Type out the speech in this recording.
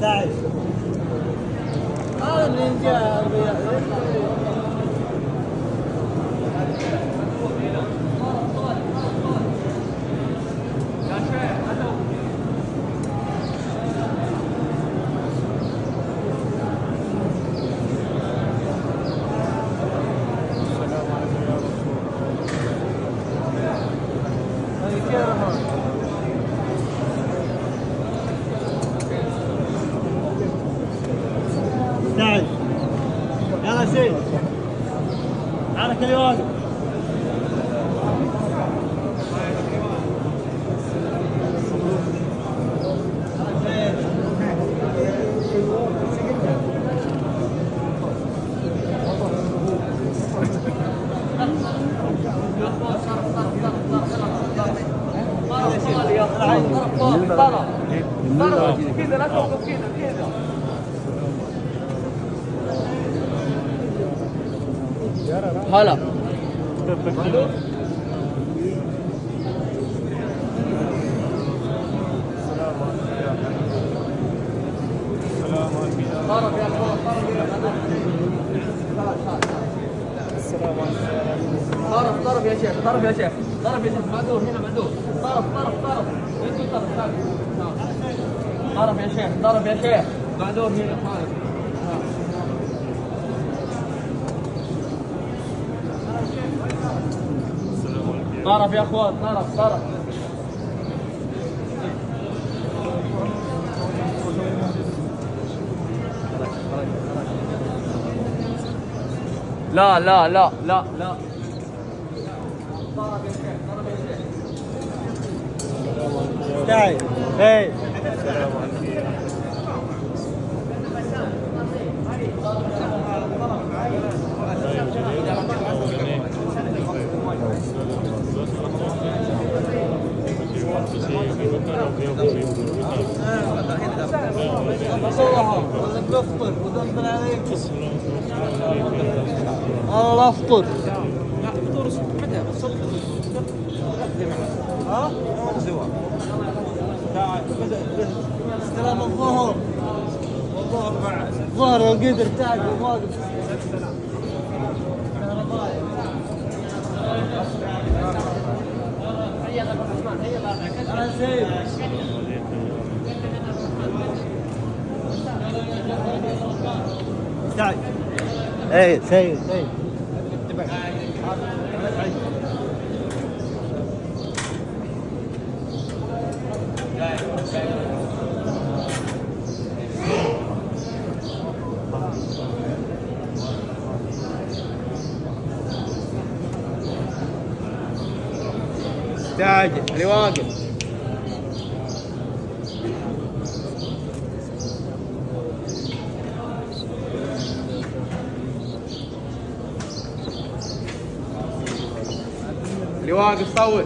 11 هذا من جاء تعال سيد على كل واقف كذا لا توقف كذا كذا هلا. طرف طرف يا شيخ طرف يا شيخ طرف يا شيخ معذور هنا معذور طرف طرف طرف. أنتوا طرف طرف. يا شيخ طرف يا شيخ. معذور هنا طرف. طرف يا اخوان طرف طرف. لا لا لا لا لا. تعال اي لا افطر ها؟ استلام الظهر الظهر بعد الظهر القدر تعال واقف أنا زين تعال اي سيد سيد استعجل اللي واقف اللي واقف صور